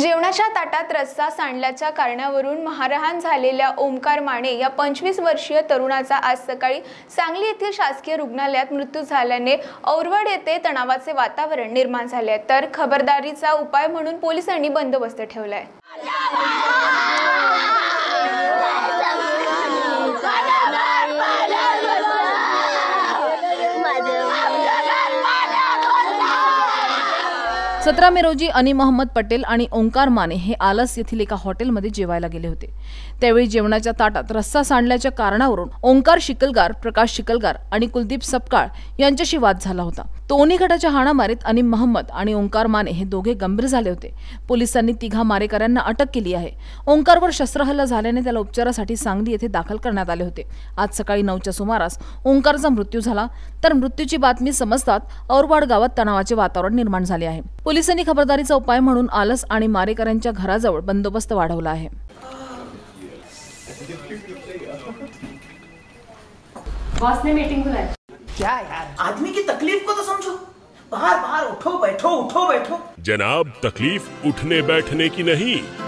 जेवणाच्या ताटात रस्सा सांडल्याच्या कारणावरून महारहान झालेल्या ओमकार माने या पंचवीस वर्षीय तरुणाचा आज सकाळी सांगली येथील शासकीय रुग्णालयात मृत्यू झाल्याने औरवड येथे तणावाचे वातावरण निर्माण झाले आहे. तर खबरदारीचा उपाय म्हणून पोलिसांनी बंदोबस्त ठेवला आहे. सतरा मे रोजी अनी मोहम्मद पटेल आणि ओंकार माने हे आलस येथील एका हॉटेलमध्ये जेवायला गेले होते. त्यावेळी जेवणाच्या ताटात रस्सा सांडल्याच्या कारणावरून ओंकार शिकलगार प्रकाश शिकलगार आणि कुलदीप सपकाळ यांच्याशी वाद झाला होता. दोन्ही गटाच्या हाणामारीत अनिम महम्मद आणि ओंकार माने हे दोघे गंभीर झाले होते. पोलिसांनी तिघा मारेकऱ्यांना अटक केली आहे. ओंकारवर शस्त्रहल्ला झाल्याने त्याला उपचारासाठी सांगली येथे दाखल करण्यात आले होते. आज सकाळी नऊच्या सुमारास ओंकारचा मृत्यू झाला. तर मृत्यूची बातमी समजतात औरवाड गावात तणावाचे वातावरण निर्माण झाले आहे. पोलिसांनी खबरदारीचा उपाय म्हणून आलस आणि मारेकऱ्यांच्या घराजवळ बंदोबस्त वाढवला आहे. बॉस ने मीटिंग बुलाई. क्या यार? आदमी की तकलीफ को तो समझो। बाहर बाहर उठो बैठो उठो बैठो। जनाब तकलीफ उठने बैठने की नहीं।